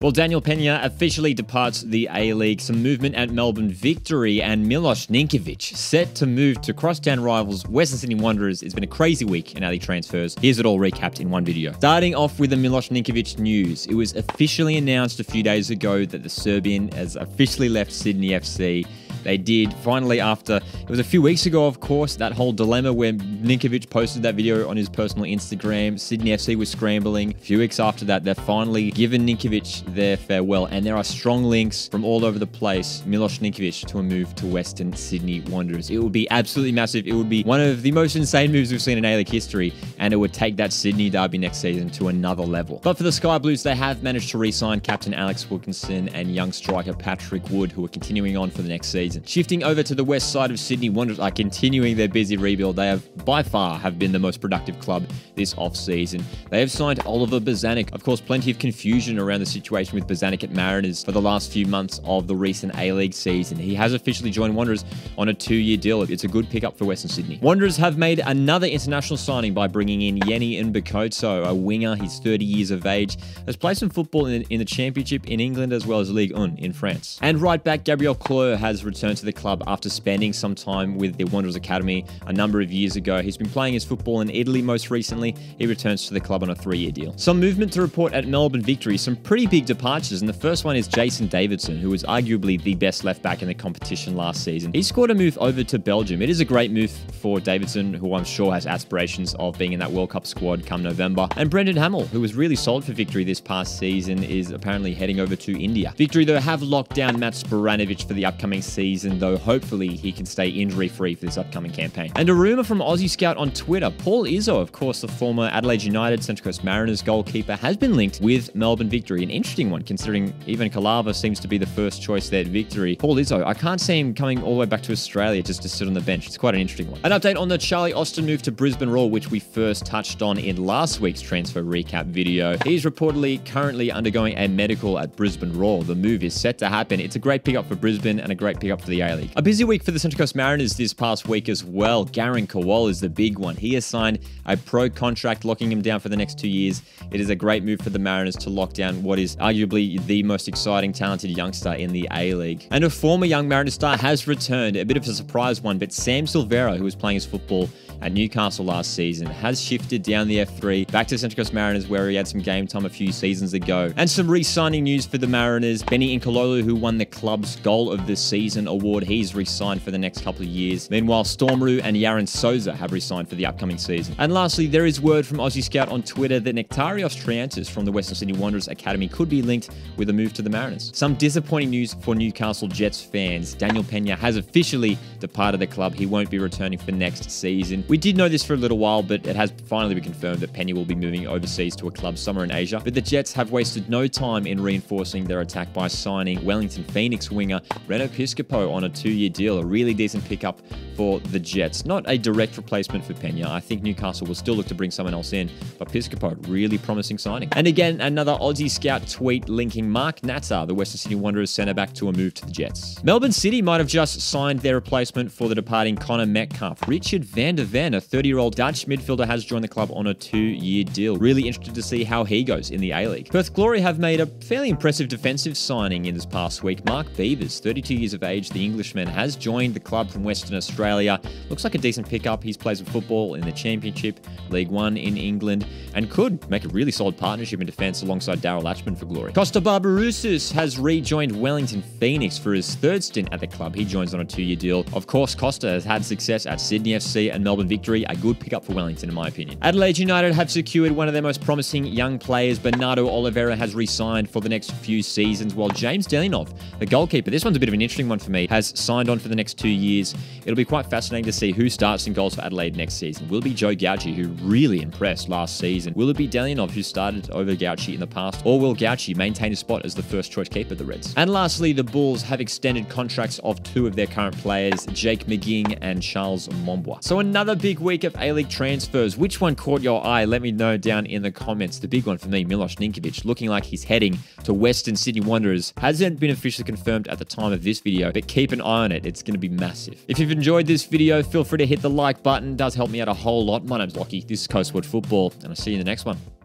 Well, Daniel Penha officially departs the A-League. Some movement at Melbourne Victory and Milos Ninkovic set to move to crosstown rivals Western Sydney Wanderers. It's been a crazy week in A-League transfers. Here's it all recapped in one video. Starting off with the Milos Ninkovic news. It was officially announced a few days ago that the Serbian has officially left Sydney FC. They did finally after, it was a few weeks ago, of course, that whole dilemma where Ninkovic posted that video on his personal Instagram. Sydney FC was scrambling. A few weeks after that, they're finally given Ninkovic their farewell. And there are strong links from all over the place, Milos Ninkovic to a move to Western Sydney Wanderers. It would be absolutely massive. It would be one of the most insane moves we've seen in A-League history. And it would take that Sydney derby next season to another level. But for the Sky Blues, they have managed to re-sign captain Alex Wilkinson and young striker Patrick Wood, who are continuing on for the next season season. Shifting over to the west side of Sydney Wanderers are continuing their busy rebuild. They have by far have been the most productive club this off-season. They have signed Oliver Bozanic. Of course, plenty of confusion around the situation with Bozanic at Mariners for the last few months of the recent A-League season. He has officially joined Wanderers on a two-year deal. It's a good pickup for Western Sydney. Wanderers have made another international signing by bringing in Yeni Ngbakoto, a winger. He's 30 years of age, has played some football in, in the Championship in England as well as League 1 in France. And right back, Gabriel Cleur has returned returned to the club after spending some time with the Wanderers Academy a number of years ago. He's been playing his football in Italy most recently. He returns to the club on a three-year deal. Some movement to report at Melbourne Victory, some pretty big departures, and the first one is Jason Davidson, who was arguably the best left back in the competition last season. He scored a move over to Belgium. It is a great move for Davidson, who I'm sure has aspirations of being in that World Cup squad come November. And Brendan Hamill, who was really solid for Victory this past season, is apparently heading over to India. Victory, though, have locked down Matt Spiranovic for the upcoming season season, though hopefully he can stay injury free for this upcoming campaign. And a rumor from Aussie Scout on Twitter Paul Izzo, of course, the former Adelaide United Central Coast Mariners goalkeeper, has been linked with Melbourne Victory. An interesting one, considering Ivan Kelava seems to be the first choice there at Victory. Paul Izzo, I can't see him coming all the way back to Australia just to sit on the bench. It's quite an interesting one. An update on the Charlie Austin move to Brisbane Roar, which we first touched on in last week's transfer recap video. He's reportedly currently undergoing a medical at Brisbane Roar. The move is set to happen. It's a great pickup for Brisbane and a great pickup for the A-League. A busy week for the Central Coast Mariners this past week as well. Garang Kuol is the big one. He has signed a pro contract locking him down for the next two years. It is a great move for the Mariners to lock down what is arguably the most exciting, talented youngster in the A-League. And a former young Mariners star has returned, a bit of a surprise one, but Sam Silvera, who was playing his football at Newcastle last season, has shifted down the F3 back to Central Coast Mariners where he had some game time a few seasons ago. And some re-signing news for the Mariners. Beni Nkololo, who won the club's Goal of the Season award, he's re-signed for the next couple of years. Meanwhile, Storm Roux and Yaron Souza have re-signed for the upcoming season. And lastly, there is word from Aussie Scout on Twitter that Nektarios Triantis from the Western Sydney Wanderers Academy could be linked with a move to the Mariners. Some disappointing news for Newcastle Jets fans. Daniel Penha has officially departed the club. He won't be returning for next season. We did know this for a little while, but it has finally been confirmed that Penha will be moving overseas to a club somewhere in Asia. But the Jets have wasted no time in reinforcing their attack by signing Wellington Phoenix winger Reno Piscopo on a two-year deal, a really decent pickup for the Jets. Not a direct replacement for Penha. I think Newcastle will still look to bring someone else in, but Piscopo, really promising signing. And again, another Aussie scout tweet linking Mark Natta, the Western Sydney Wanderers centre back, to a move to the Jets. Melbourne City might have just signed their replacement for the departing Connor Metcalfe. Richard van der Venne, a 30-year-old Dutch midfielder, has joined the club on a two-year deal. Really interested to see how he goes in the A-League. Perth Glory have made a fairly impressive defensive signing in this past week. Mark Beavers, 32 years of age, the Englishman, has joined the club from Western Australia. Looks like a decent pickup. He's plays football in the Championship, League One in England, and could make a really solid partnership in defence alongside Darryl Lachman for Glory. Kosta Barbarouses has rejoined Wellington Phoenix for his third stint at the club. He joins on a two-year deal. Of course, Kosta has had success at Sydney FC and Melbourne Victory, a good pickup for Wellington in my opinion. Adelaide United have secured one of their most promising young players. Bernardo Oliveira has re-signed for the next few seasons, while James Delianov, the goalkeeper, this one's a bit of an interesting one for me, has signed on for the next two years. It'll be quite fascinating to see who starts in goals for Adelaide next season. Will it be Joe Gauci, who really impressed last season? Will it be Delianov, who started over Gauci in the past? Or will Gauci maintain a spot as the first choice keeper of the Reds? And lastly, the Bulls have extended contracts of two of their current players, Jake McGing and Charles M'Mombwa. So another big week of A-League transfers. Which one caught your eye? Let me know down in the comments. The big one for me, Milos Ninkovic, looking like he's heading to Western Sydney Wanderers. Hasn't been officially confirmed at the time of this video, but keep an eye on it. It's going to be massive. If you've enjoyed this video, feel free to hit the like button. It does help me out a whole lot. My name's Lockie. This is Coast Watch Football, and I'll see you in the next one.